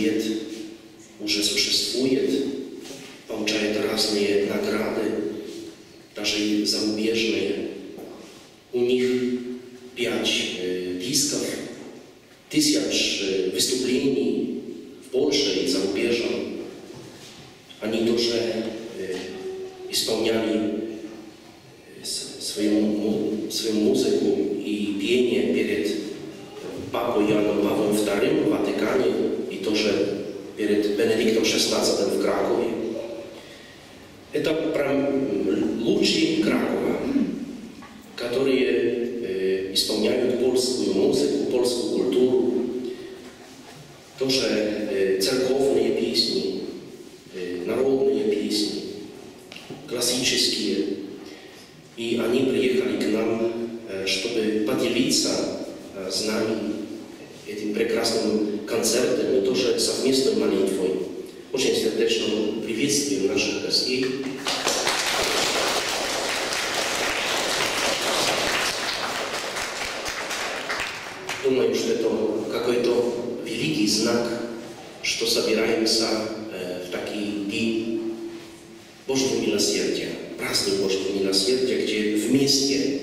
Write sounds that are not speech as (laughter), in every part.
30 лет уже существует, получает разные награды, даже и зарубежные. У них пять э, дисков, тысяч э, выступлений в Польше и за рубежом. Они тоже э, исполняли свою, свою музыку и пение перед Папой Иоанном Павлом II в Ватикане и тоже перед Бенедиктом XVI в Кракове. Это прям лучшие Кракова, которые э, исполняют польскую музыку, польскую культуру, тоже э, церковные песни, э, народные песни, классические. И они приехали к нам, э, чтобы поделиться э, с нами этим прекрасным концертом и тоже совместной молитвой. Очень сердечно приветствуем наших гостей. Думаю, что это какой-то великий знак, что собираемся э, в такие дни Божьего милосердия, праздник Божьего милосердия, где вместе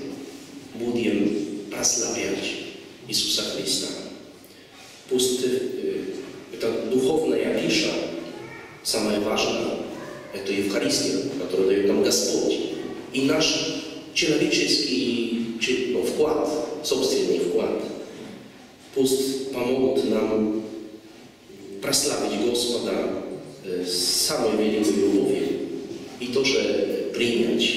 будем прославлять Иисуса Христа. Пусть э, эта духовная пища, самое важное, это Евхаристия, которую дает нам Господь. И наш человеческий ну, вклад, собственный вклад, пусть помогут нам прославить Господа э, самой великой любовью и тоже принять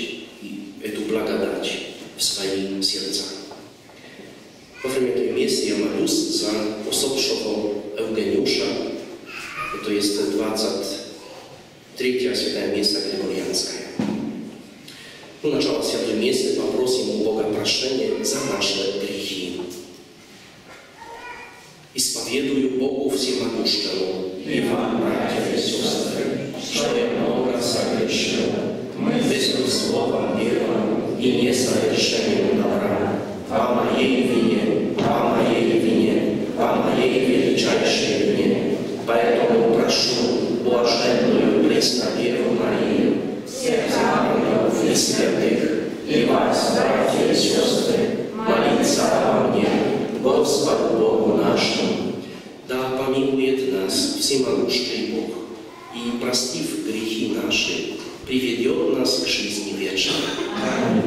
эту благодать в свои сердца. Во время этой мессы я молюсь за усопшего Евгениуша. Это есть 23 святая месса Григорианская. Ну, начало святой мессы попросим у Бога прощения за наши грехи. Исповедую Богу всемогущему и вам, братья и сестры, что я много согрешил, мыслью, словом, делом и несовершением добра, по моей вине, моей величайшей вине. Поэтому прошу блаженную Преснодеву Марию, всех ангелов и святых, и вас, братья и сестры, молиться обо мне, Господу Богу нашему. Да помилует нас всемогущий Бог и, простив грехи наши, приведет нас к жизни вечной. Аминь.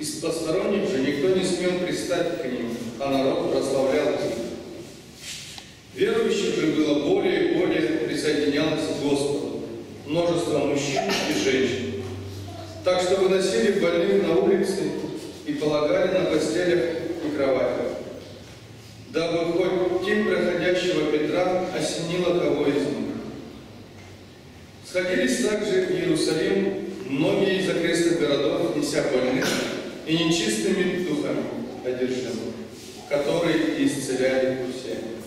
Из посторонних же никто не смел пристать к ним, а народ прославлял их. Верующих же было более и более присоединялось к Господу, множество мужчин и женщин. Так что выносили больных на улице и полагали на постелях и кроватях, дабы хоть тем проходящего Петра осенило кого из них. Сходились также в Иерусалим многие из окрестных городов, неся больных, и нечистыми духами одержимых, которые исцеляли все.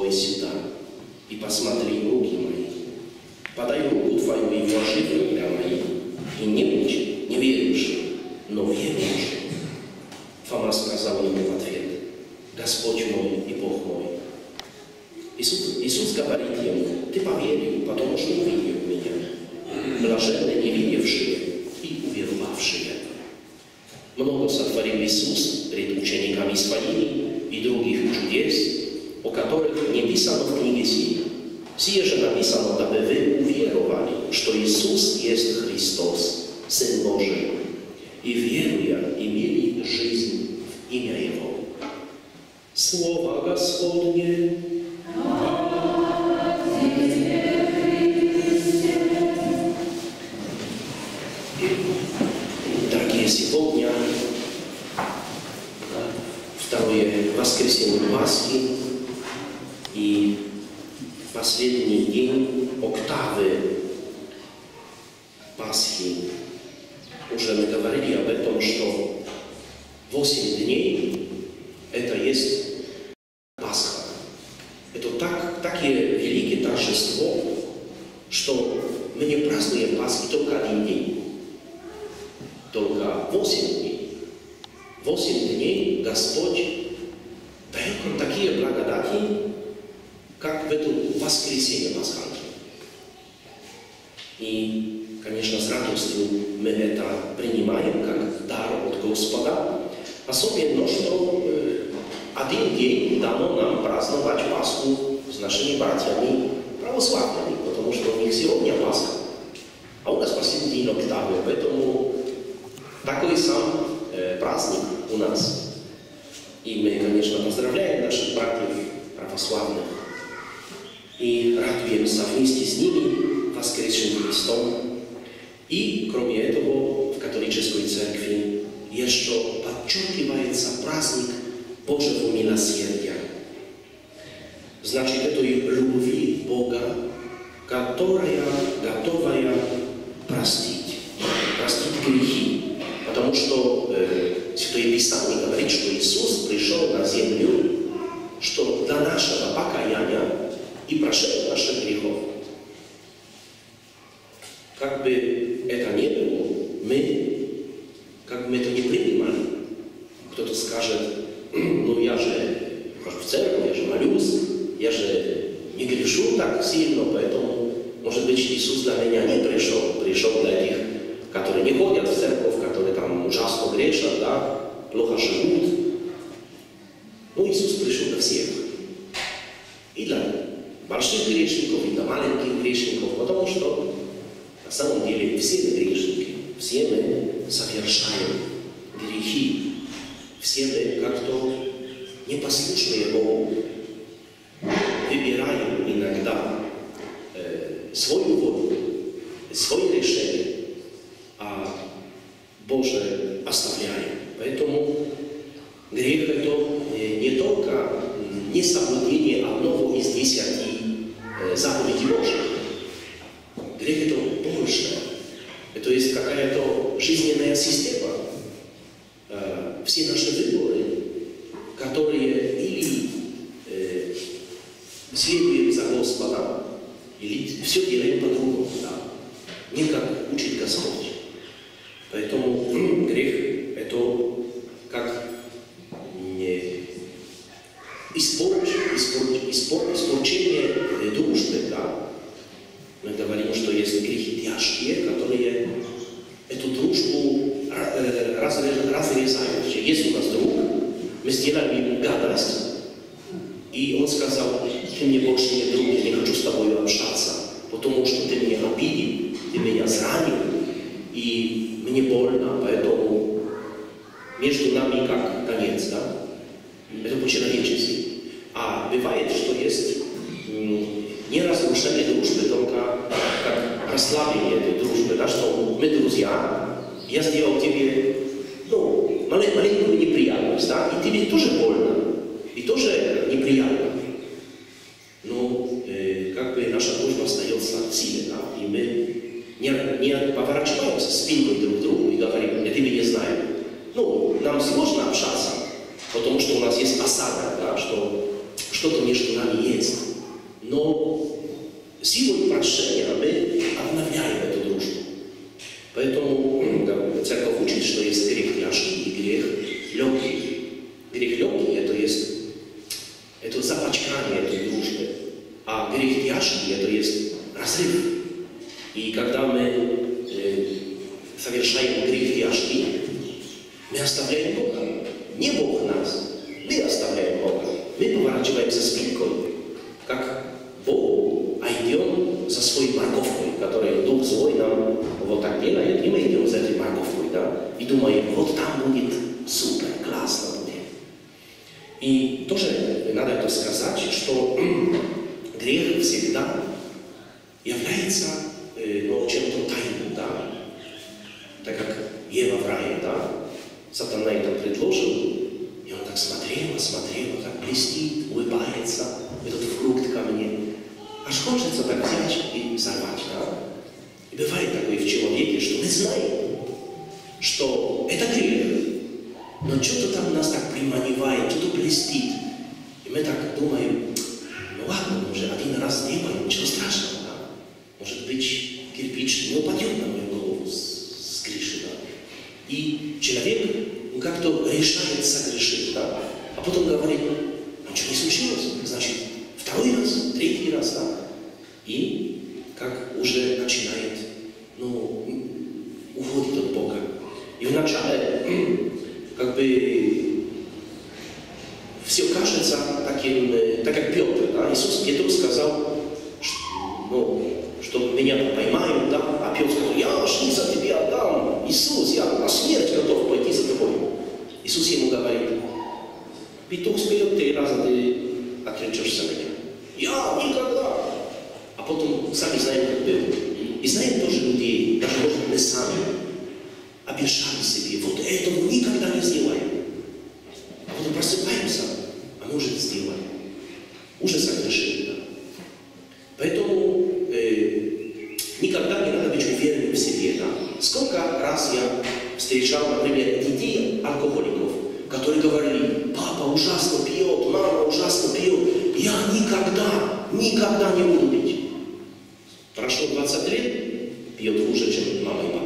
Мой седан, и посмотри руки мои. Подай руку твою и вложи в меня мои. И не будь не веришь, но веришь. Фома сказал ему в ответ, Господь мой и Бог мой. Иисус, Иисус говорит ему, ты поверил, потому что увидел меня. Блаженны не видевшие и уверовавшие. Много сотворил Иисус пред учениками Своими и других чудес, o których nie pisano w knizie Zimie. Wsie, że napisano, aby wy uwierowali, że Jezus jest Chrystus, Syn Boży. I wieruję i mieli żyć w imię Jego. Słowa Gospodnie. Грехи. Потому что э, Святое Писание говорит, что Иисус пришел на землю, что для нашего покаяния и прощения наших грехов. Как бы это ни было, мы, как бы мы это не принимали, кто-то скажет, ну я же хожу в церковь, я же молюсь, я же не грешу так сильно, поэтому, может быть, Иисус для меня не пришел, пришел для этих, которые не ходят в церковь, которые там ужасно грешат, да, плохо живут. Ну, Иисус пришел для всех. И для больших грешников, и для маленьких грешников, потому что на самом деле все мы грешники, все мы совершаем грехи, все мы как-то непослушные Богу, выбираем иногда э, свою волю, свои решения, а Боже оставляем. Поэтому грех это э, не только несоблюдение одного из десяти э, заповедей Божьих. Грех это больше. Это есть какая-то жизненная система. Э, все наши выборы, которые или э, следуем за Господом, или все делаем по-другому, да. не как учит Господь. Поэтому грех это как не испорч, испорч, испорч, испорчение э, дружбы, да. Мы говорим, что есть грехи тяжкие, которые эту дружбу э, разрезают. Есть у нас друг, мы сделали ему гадость, и он сказал, ты мне больше не друг, я не хочу с тобой общаться, потому что ты меня обидел, ты меня зранил, и мне больно, поэтому между нами как конец, да? Это по-человечески. А бывает, что есть м, не разрушение дружбы, только как расслабление этой дружбы, да, что мы друзья, я сделал тебе, ну, малень- маленькую неприятность, да, и тебе тоже больно, и тоже неприятно. Но э, как бы наша дружба остается в да, и мы не, не поворачиваемся спинкой друг к другу и говорим, я тебя не знаю. Ну, нам сложно общаться, потому что у нас есть осада, да, что что-то между нами есть. Но силой прощения мы обновляем эту дружбу. Поэтому да, церковь учит, что есть грех тяжкий и грех легкий. Грех легкий это есть это запачкание этой дружбы, а грех тяжкий это есть разрыв. И когда мы э, совершаем грех тяжкий, мы оставляем Бога. Не Бог нас, мы оставляем Бога. Мы поворачиваемся спинкой, как Богу, а идем за своей морковкой, которую Дух Злой нам вот так делает, и мы идем за этой морковкой, да, и думаем, вот там будет супер, классно. И тоже надо это сказать, что (clears throat) грех всегда является э, ну, чем-то тайным, да, так как Ева в рае, да, сатана это предложил, и он так смотрел, смотрел, так блестит, улыбается, этот фрукт ко мне. Аж хочется так взять и сорвать, да. И бывает такое в человеке, что мы знаем, что это грех, но что-то там нас так приманивает, что-то блестит. И мы так думаем, ну ладно, мы уже один раз сделаем, ничего страшного, да. Может быть, кирпич не упадет на мою голову с, с крыши, да. И человек ну, как-то решает согрешить, да. А потом говорит, ну ничего не случилось, значит, второй раз, третий раз, да. И как уже начинает, ну, уходит от Бога. И вначале как бы все кажется таким э, так как Петр, да, Иисус Петру сказал, что, ну, что меня поймают, да, а Петр сказал, я жизнь за тебя отдам, Иисус, я на смерть готов пойти за тобой. Иисус ему говорит, петух споет три раза, ты отречешься меня. Я никогда. А потом сами знаем, как было. И знаем тоже людей, даже может мы сами, обещали себе, вот этого никогда не сделаем. А потом просыпаемся, а мы уже сделали. Уже согрешили. Да? Поэтому э, никогда не надо быть уверенным в себе. Да? Сколько раз я встречал, например, детей алкоголиков, которые говорили, папа ужасно пьет, мама ужасно пьет, я никогда, никогда не буду пить. Прошло 20 лет, пьет хуже, чем мама и папа.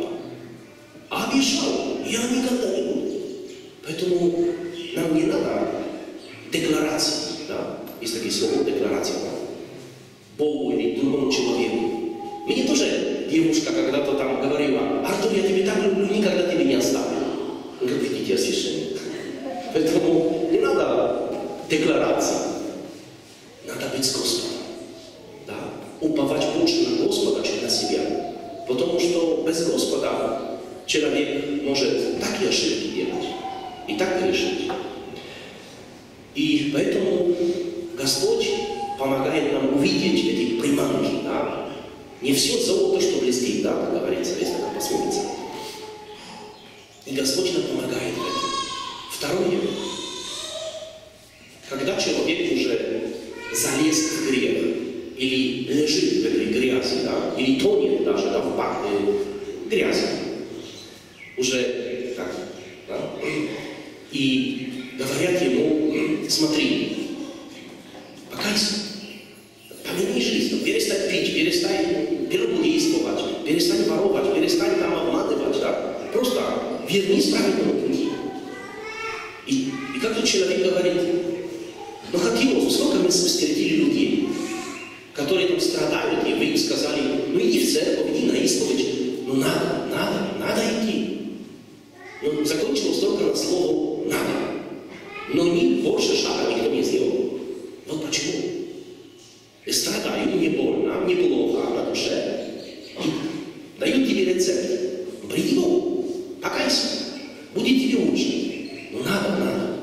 Будет тебе лучше. Но надо, надо.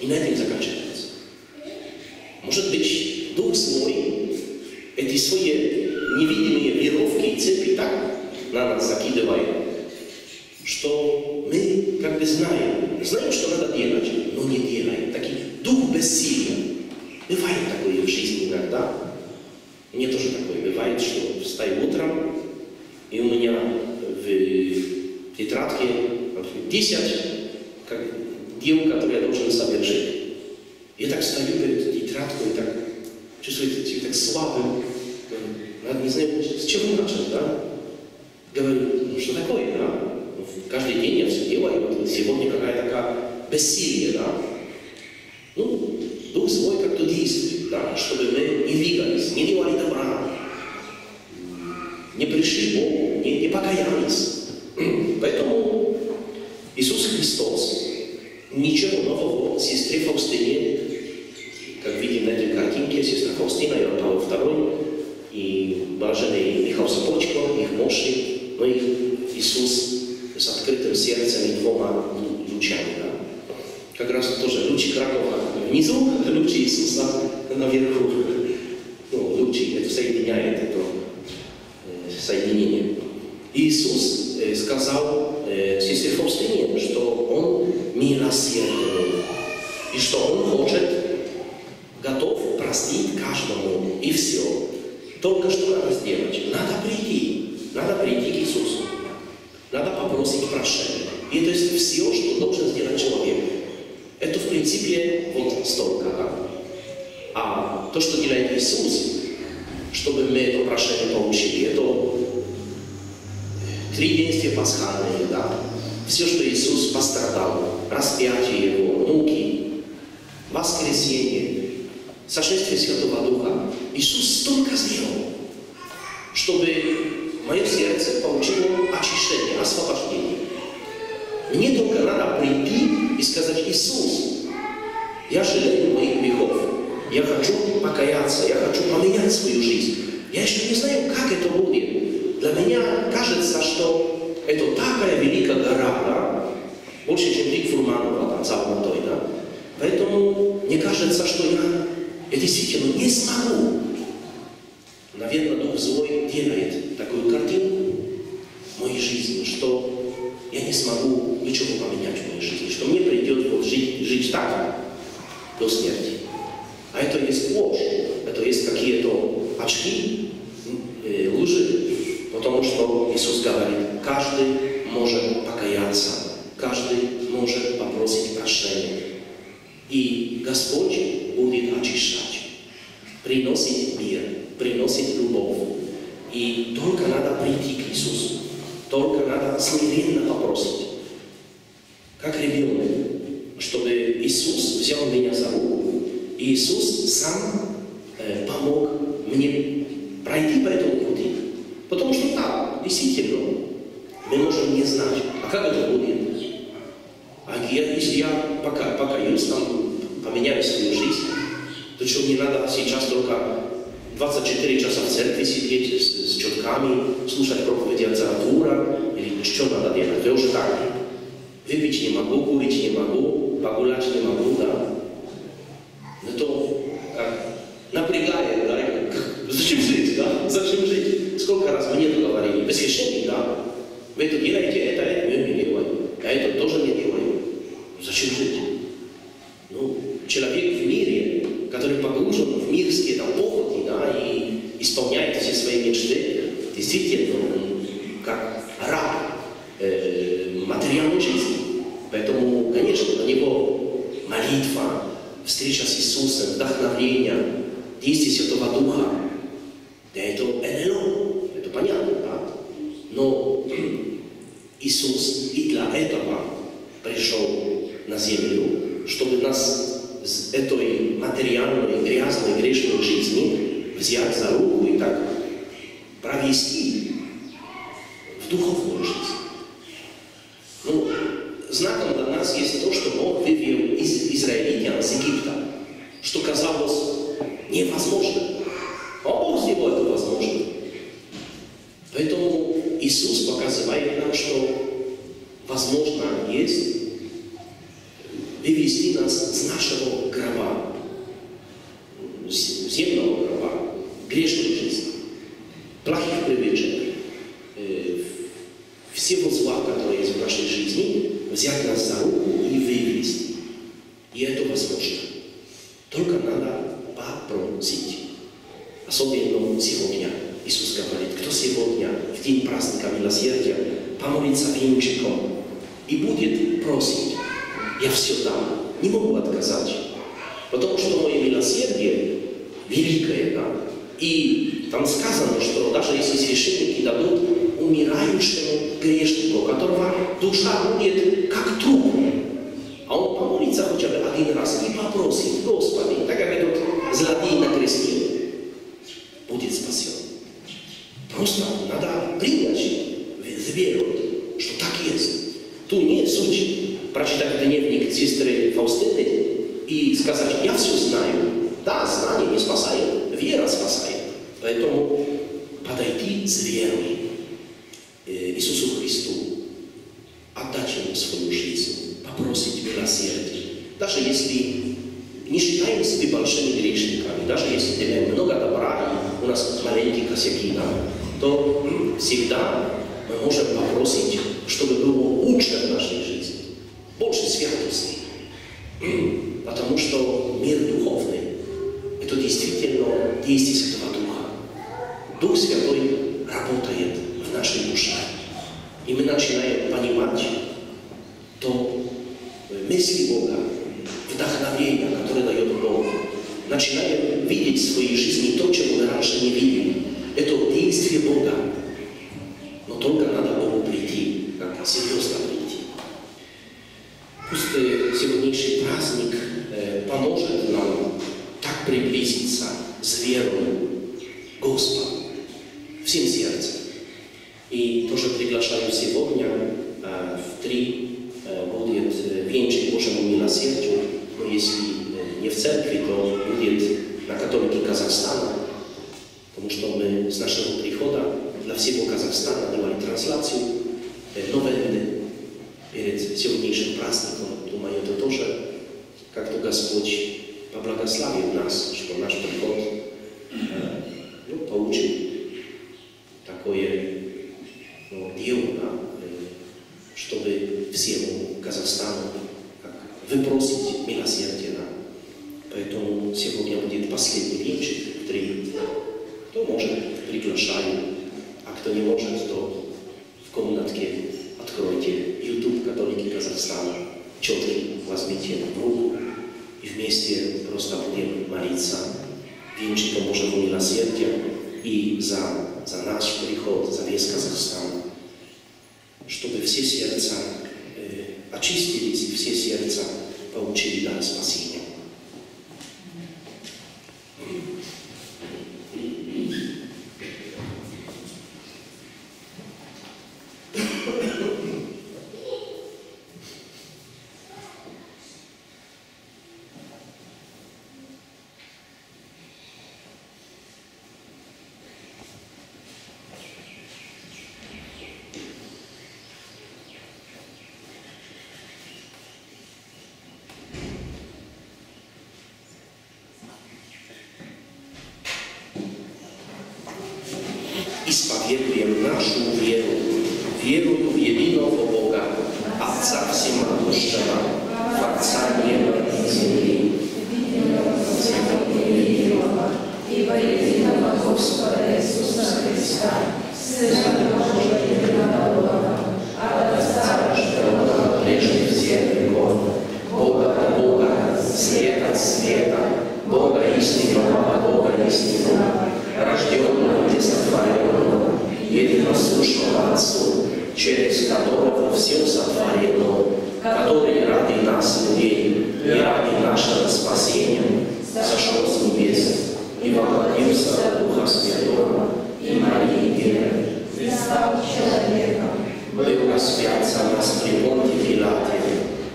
И на этом заканчивается. Может быть, Дух свой эти свои невидимые веровки и цепи так на нас закидывает, что мы как бы знаем, знаем, что надо делать, но не делаем. Такой дух бессилия. Бывает такое в жизни иногда. Мне тоже такое бывает, что встаю утром, и у меня в тетрадке 10 как дел, которые я должен совершить. Я так стою перед тетрадкой так чувствую себя так слабым. Надо не знаю, с чего начать, да? Говорю, ну что такое, да? Каждый день я все делаю, вот сегодня какая-то такая бессилие, да? Ну, Дух свой как-то действует, да, чтобы мы не двигались, не делали добра, не пришли к Богу, не, не покаялись. (clears throat) Поэтому Иисус Христос ничего нового сестре Фаустине, как видим на этой картинке, сестра Фаустина, Иоанн Павел II, и блаженный Михаил Сапочко, их мощи, но и Иисус с открытым сердцем и двумя лучами. Да? Как раз тоже лучи Кракова внизу, лучи Иисуса наверху. Ну, лучи, это соединяет это э, соединение. Иисус э, сказал э, сестре Фаустине, что Он милосердный, и что Он хочет, готов простить каждому, и все. Только что надо сделать? Надо прийти. Надо прийти к Иисусу. Надо попросить прощения. И это есть все, что должен сделать человек. Это, в принципе, вот столько. Да? А то, что делает Иисус, чтобы мы это прощение получили, это три действия пасхальные, да? Все, что Иисус пострадал, распятие Его, муки, воскресенье, сошествие Святого Духа. Иисус столько сделал, чтобы мое сердце получило очищение, освобождение. Мне только надо прийти и сказать, Иисус, я жалею моих грехов. я хочу покаяться, я хочу поменять свою жизнь. Я еще не знаю, как это будет. Для меня кажется, что это такая великая гора, да? больше, чем пик Фурманова, там, Золотой, да? Поэтому мне кажется, что я, я действительно не смогу. Наверное, Дух Злой делает такую картинку моей жизни, что я не смогу ничего поменять в моей жизни, что мне придется вот жить, жить так до смерти. А это есть ложь, это есть какие-то очки, э, лжи, потому что Иисус говорит, каждый может покаяться, каждый может попросить прощения. И Господь будет очищать, приносить мир, приносить любовь. И только надо прийти к Иисусу, только надо смиренно попросить, как ребенок, чтобы Иисус взял меня за руку, и Иисус сам э, помог мне пройти. Потому что да, действительно, мы можем не знать, а как это будет. А я, если я пока, покаюсь, там, поменяю свою жизнь, то что мне надо сейчас только 24 часа в церкви сидеть с, с четками, слушать проповеди от Заратура, или что надо делать? Это уже так. Выпить не могу, курить не могу, погулять не могу, да. Но то как напрягает, да, (laughs) зачем жить, да, зачем жить? Сколько раз мне это говорили, вы священник, да, вы это делаете, это, это, мы не делаем, я это тоже не делаю. Зачем жить? Ну, человек в мире, который погружен в мирские там, похоти, да, и исполняет все свои мечты, действительно, он как раб э, материальной жизни. Поэтому, конечно, на него молитва, встреча с Иисусом, вдохновение, действие Святого Духа, да это НЛО, это понятно, да? Но (clears throat) Иисус и для этого пришел на землю, чтобы нас с этой материальной, грязной, грешной жизни взять за руку и так провести в духовную жизнь. Ну, знаком для нас есть то, что Бог вывел из израильтян с Египта, что казалось невозможно. А Бог сделал это возможно. Поэтому Иисус показывает нам, что возможно есть. Вывести нас с нашего гроба, земного гроба, грешной жизни, плохих привычек, э, всего зла, которое есть в нашей жизни, взять нас за руку и вывести. И это возможно. Только надо попросить. Особенно сегодня. Иисус говорит, кто сегодня, в день праздника милосердия, помолится венчиком и будет просить, я все дам, не могу отказать. Потому что мое милосердие великое, да. И там сказано, что даже если священники дадут умирающему грешнику, которого душа будет как труп, а он помолится хотя бы один раз и попросит, Господи, так как этот злодей на кресте, будет спасен. Просто надо принять в веру, что так есть. Ту не суть прочитать дневник сестры Фаустины и сказать, я все знаю. Да, знание не спасает, вера спасает. Поэтому подойти с верой Иисусу Христу, отдать Ему свою жизнь, попросить милосердия. Даже если не считаем себя большими грешниками, даже если делаем много добра, и у нас маленькие косяки, да, то всегда мы можем попросить, чтобы было лучше в нашей жизни, больше святости. Потому что мир духовный – это действительно действие Святого Духа. Дух Святой работает в нашей душе. И мы начинаем понимать то мысли Бога, вдохновение, которое дает Бог. Начинаем видеть в своей жизни то, чего мы раньше не видели. Это действие Бога. Но только надо Богу прийти, как серьезно прийти. Пусть сегодняшний праздник поможет нам так приблизиться с верой Господу всем сердцем. И тоже приглашаю сегодня в три будет венчик Божьему милосердию, но если не в церкви, то будет на католике Казахстана, потому что мы с нашего прихода для всего Казахстана делали трансляцию новелины перед сегодняшним праздником. Думаю, это тоже как-то Господь поблагословил нас, что наш приход ну, получил такое ну, дело, да, чтобы всему Казахстану как, выпросить милосердие. Да. Поэтому сегодня будет последний вечер, три. Кто может, приглашаю, а кто не может, то в комнатке откройте YouTube католики Казахстана, четкий возьмите в руку и вместе просто будем молиться венчиком Божьего милосердия и за, за наш приход, за весь Казахстан, чтобы все сердца э, очистились все сердца получили дар спасения. исповедуем нашу веру, верую в единого Бога, Отца Всемогущего, Творца неба и земли, и во единого Господа Иисуса Христа, Сына Божьего единого от Отца рожденного прежде всех веков, Бога от Бога, света от света, Бога истинного от Бога истинного, рожденного несотворенного, единосущного Отцу, через которого все сотворено, который ради нас, людей, и ради нашего спасения, сошел с небес и воплотился от Духа Святого и Марии Веры, и стал человеком. был распят за нас при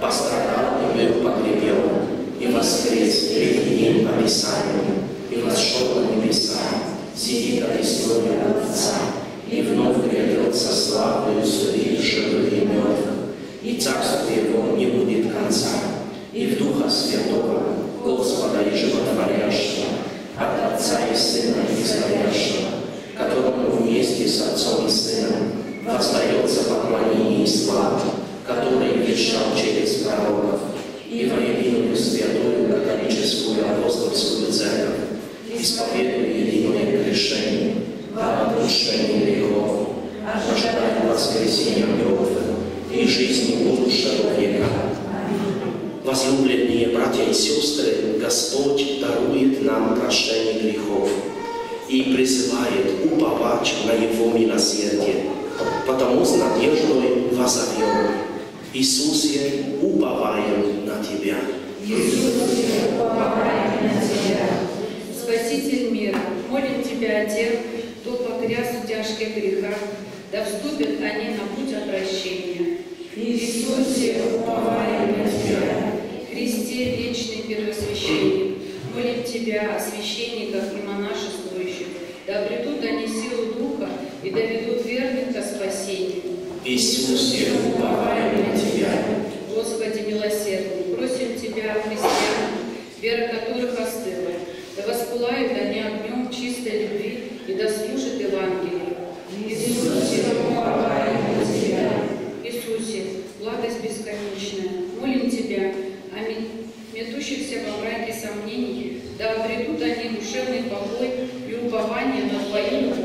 пострадал и был погребен, и воскрес третий день по Писанию, и восшел на небеса, сидит от истории Отца, и вновь грядет со славою судить живых и мертвых, и царство Его не будет конца, и в Духа Святого, Господа и Животворящего, от Отца и Сына исходящего, которому вместе с Отцом и Сыном воздается поклонение и слава, который вещал через пророков, и во единую святую католическую апостольскую церковь, исповедуя единое грешение, во отпущение грехов, ожидая воскресения мертвых и жизни будущего века. Возлюбленные братья и сестры, Господь дарует нам прощение грехов и призывает уповать на Его милосердие, потому с надеждой возовем. Иисусе, уповаем на Тебя. Иисусе, уповаем на Тебя. Спаситель мира, молим Тебя о тех, кто погряз в тяжких грехах, да вступят они на путь обращения. Иисусе, уповаем на Тебя. Христе, вечный первосвященник, молим Тебя о священниках и монашествующих, да обретут они силу Духа и доведут верных ко спасению. Иисусе, уповаем на Тебя. Господи милосердный, просим Тебя, христиан, вера которых остыла, да воспылают они огнем чистой любви и да служат Евангелию. Иисусе, уповаем на Тебя. Иисусе, благость бесконечная, молим Тебя ме- метущихся во мраке сомнений, да обретут они душевный покой и упование на Твою.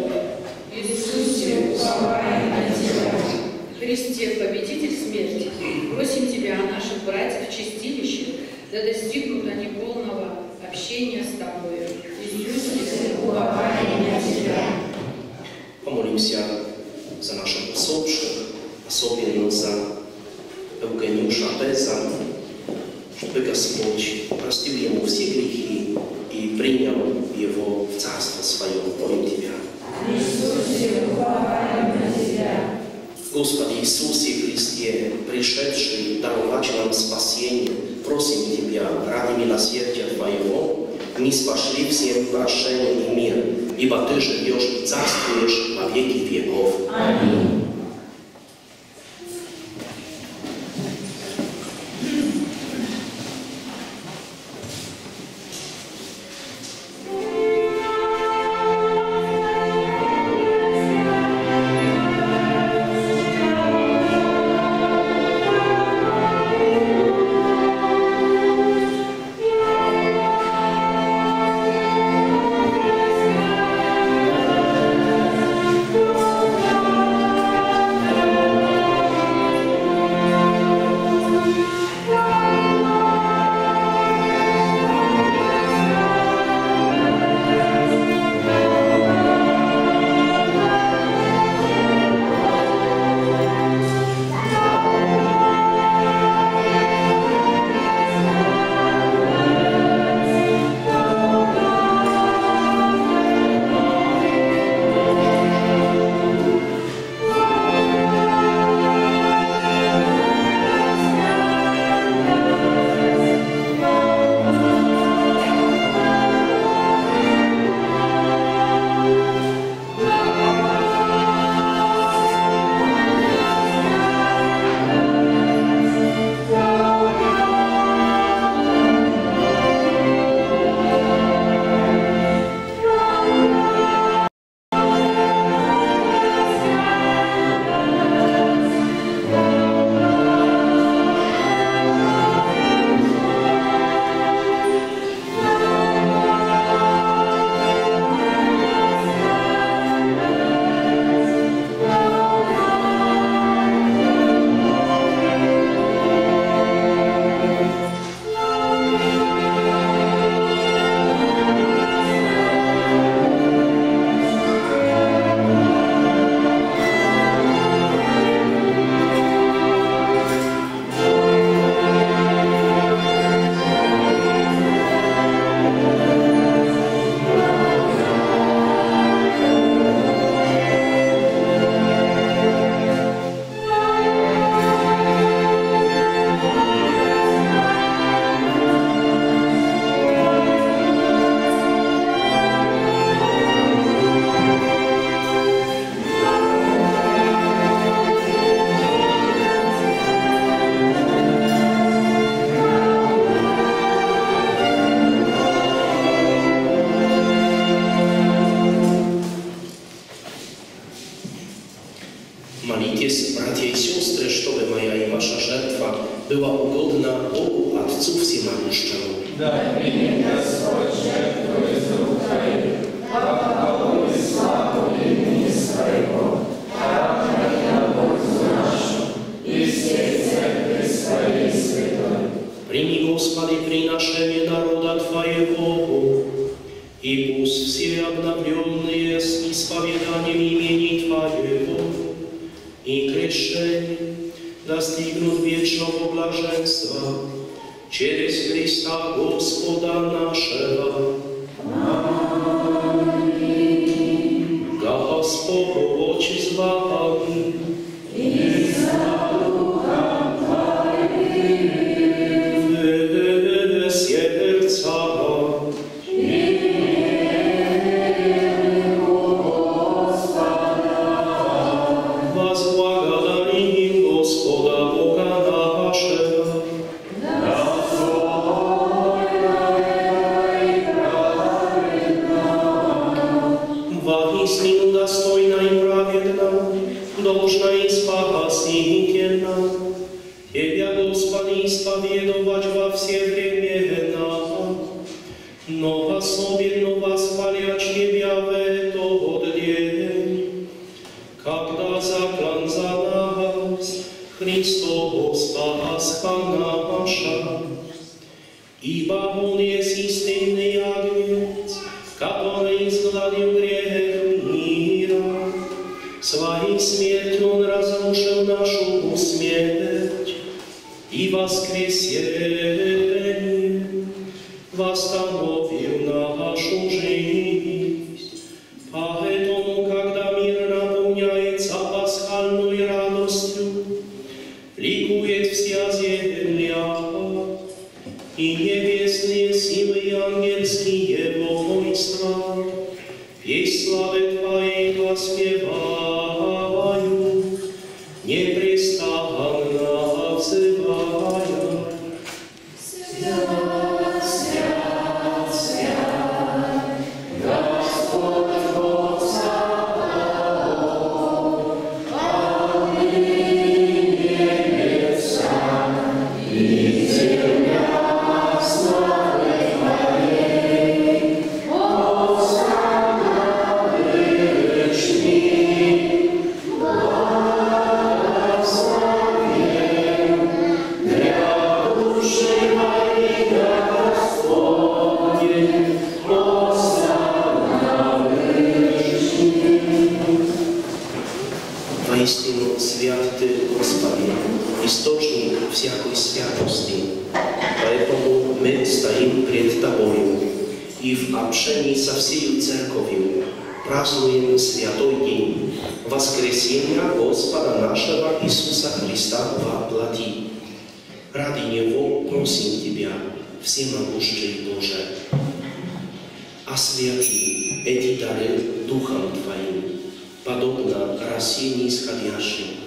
Подобно росе нисходящей,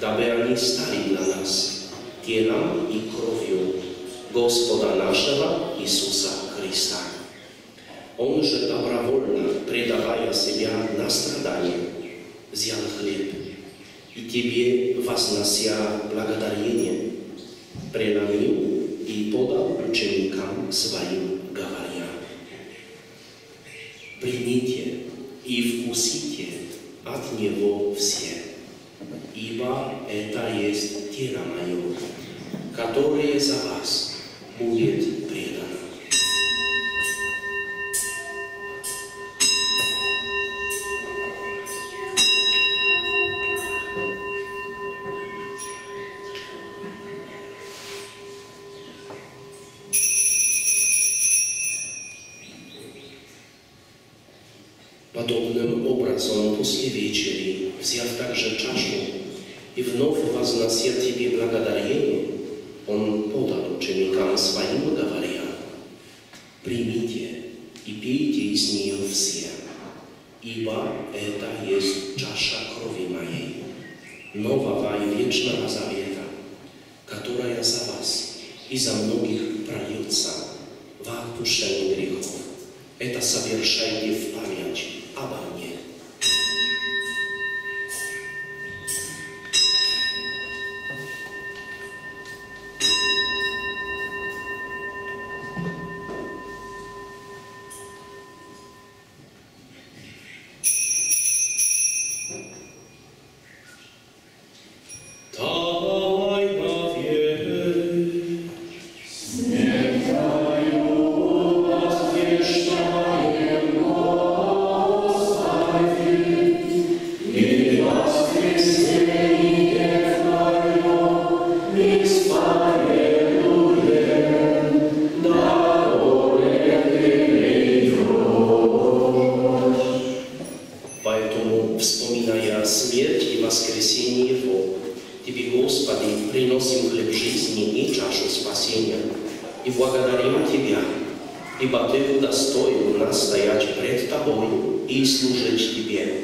дабы они стали для нас телом и кровью Господа нашего Иисуса Христа. Он же добровольно, предавая себя на страдания, взял хлеб и тебе, вознося благодарение, преломил и подал ученикам своим, говоря, «Примите и вкусите от него все, ибо это есть тело мое, которое за вас будет вознося тебе благодарение, он подал ученикам своим, говоря, «Примите и пейте из нее все, ибо это есть чаша крови моей, нового и вечного завета, которая за вас и за многих прольется во отпущении грехов. Это совершайте в память приносим хлеб жизни и чашу спасения, и благодарим Тебя, ибо Ты удостоил нас стоять пред Тобой и служить Тебе.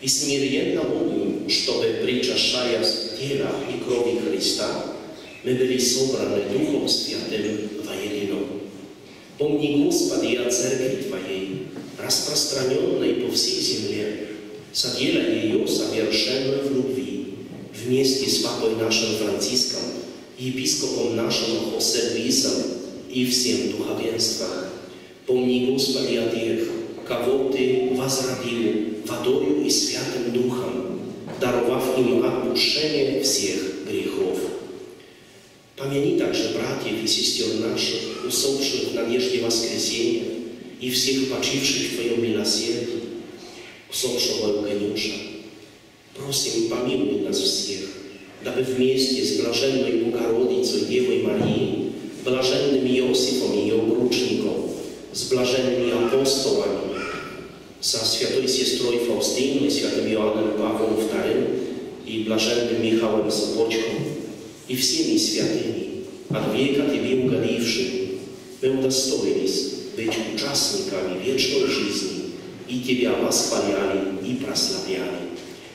И смиренно молим, чтобы, причащая тела и крови Христа, мы были собраны Духом Святым воедино. Помни, Господи, о Церкви Твоей, распространенной по всей земле, соделай ее совершенной в любви, вместе с Папой нашим Франциском, епископом нашим Хосе Луисом и всем духовенством. Помни, Господи, о тех, кого Ты возродил водою и Святым Духом, даровав им отпущение всех грехов. Помяни также братьев и сестер наших, усопших в надежде воскресения, и всех почивших в Твоем милосердии, усопшего Евгенюша. Просим, помилуй нас всех, дабы вместе с блаженной Богородицей Девой Марией, блаженным Иосифом и ее обручником, с блаженными апостолами, со святой сестрой Фаустиной, святым Иоанном Павлом II и блаженным Михаилом Собочком и всеми святыми, от века Тебе угодившим, мы удостоились быть участниками вечной жизни и Тебя восхваляли и прославляли.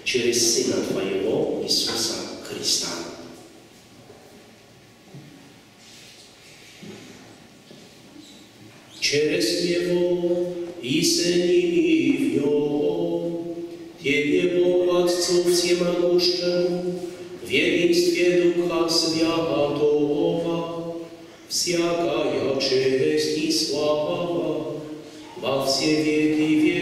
через Сына Твоего, Иисуса Христа. Через Него и сынили в Него, Тебе Бог Отцу всемогущему, в единстве Духа Святого, всякая честь и слава во все веки веки.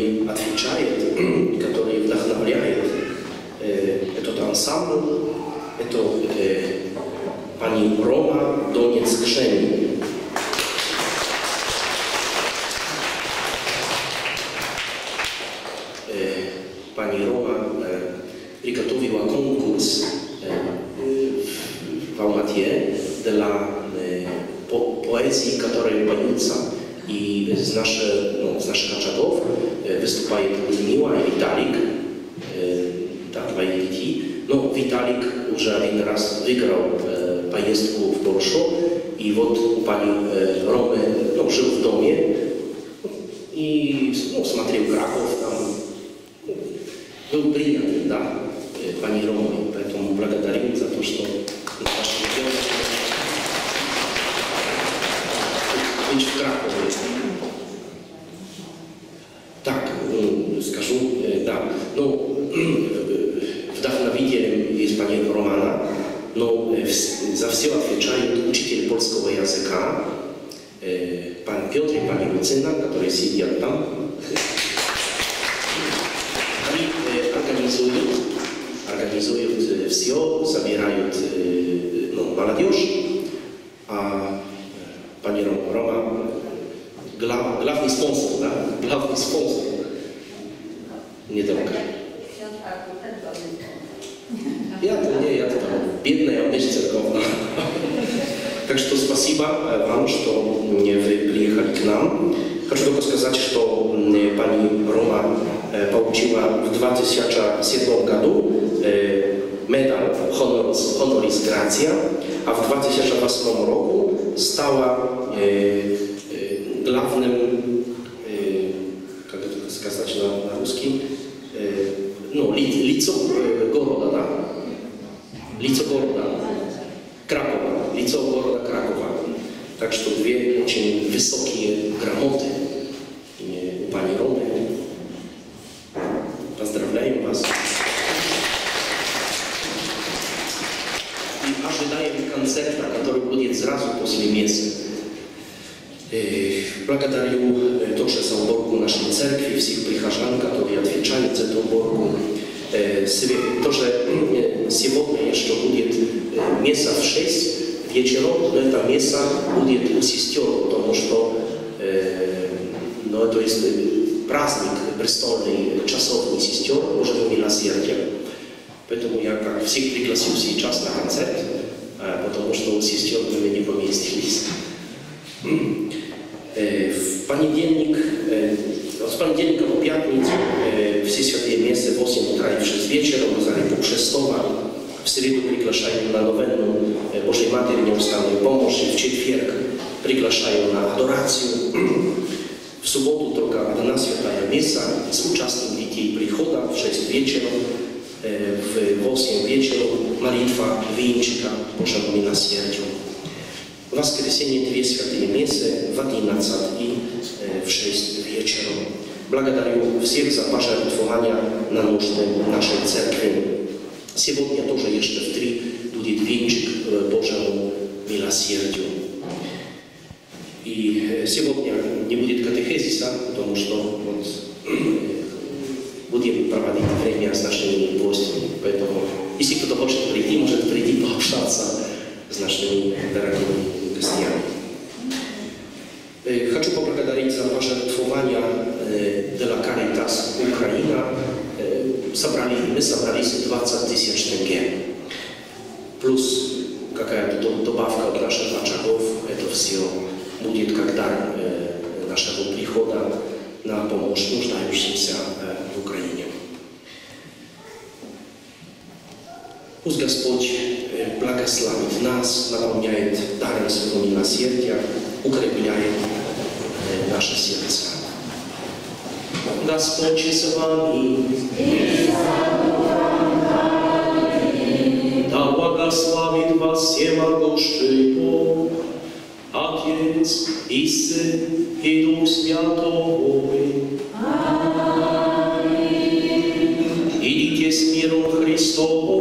Который отвечает, который вдохновляет э, этот ансамбль. Это э, пани Рома Донец-Кшени. Э, концерта, который будет сразу после мессы. Э, Благодарю э, тоже за уборку нашей церкви, всех прихожан, которые отвечают за эту уборку. Э, Тоже сегодня еще будет месса в 6 вечером, но эта месса будет у сестер, потому что ну, то есть праздник престольный часовный сестер уже милосердия. Поэтому я как всех пригласил сейчас на концерт, потому что у сестер мы не поместились. Э, В понедельник, э, с понедельника по пятницу э, все святые мессы в 8 утра и в 6 вечера, в Розаре пол шестого. В среду приглашаю на новенну э, Божьей Матери Неустанной помощи, в четверг приглашаю на адорацию. В субботу только одна святая месса с участием детей прихода в 6 вечера, э, в 8 вечера молитва венчика Божьему милосердию. В воскресенье две святые мессы в 11 и э, в 6 вечера. Благодарю всех за пожертвования на нужды нашей церкви. Сегодня тоже еще в три будет венчик э, Божьему милосердию. И И сегодня не будет катехезиса, потому что вот, будем проводить время с нашими гостями. Поэтому, если кто-то хочет прийти, может прийти пообщаться с нашими дорогими гостями. Хочу поблагодарить за пожертвования для Caritas Украина. Собрали, мы собрались 20 тысяч тенге. Плюс какая-то добавка от наших очагов. Это все будет как дар нашего прихода на помощь нуждающимся в Украине. Пусть Господь благословит нас, наполняет даром своего милосердия, укрепляет наше сердце. Господь с вами. Да благословит вас всемогущий Бог, Отец и Сын и Дух Святой. Идите estou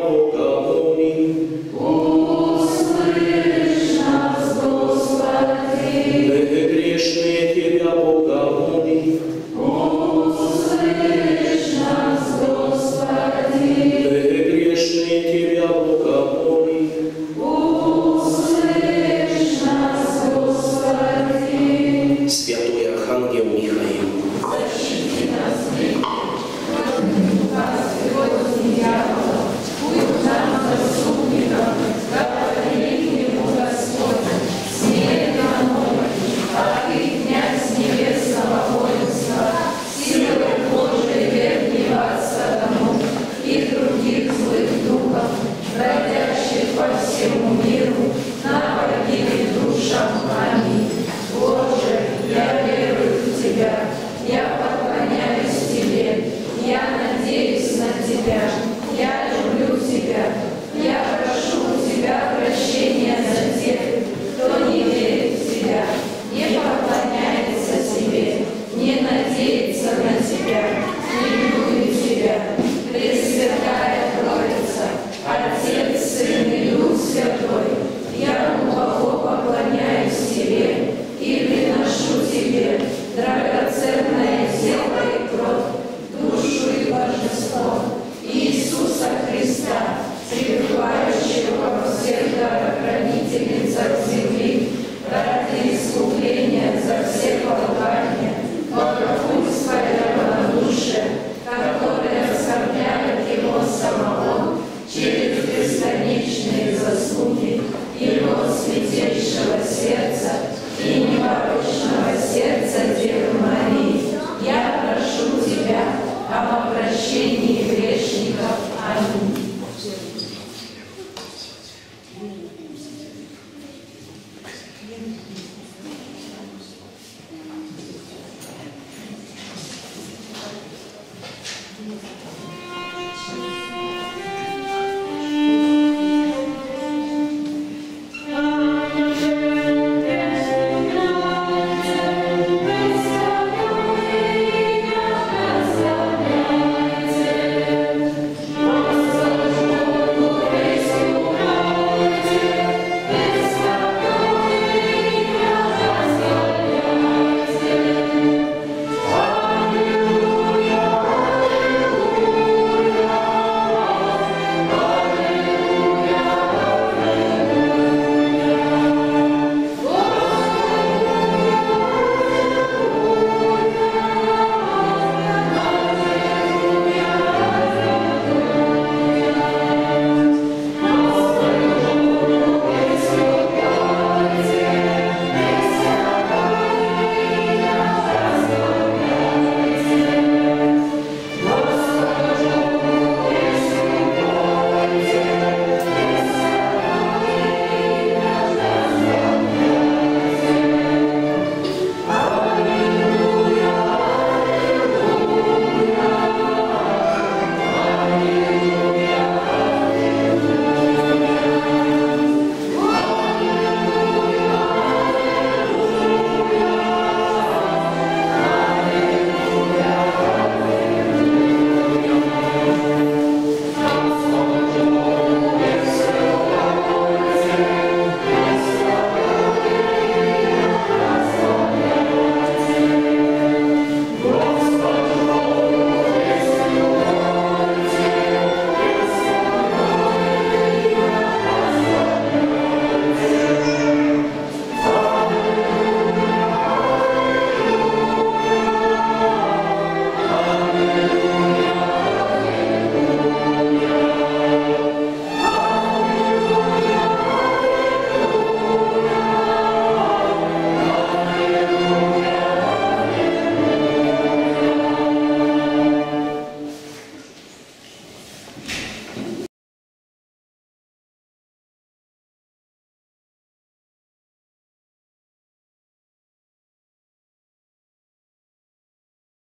Boga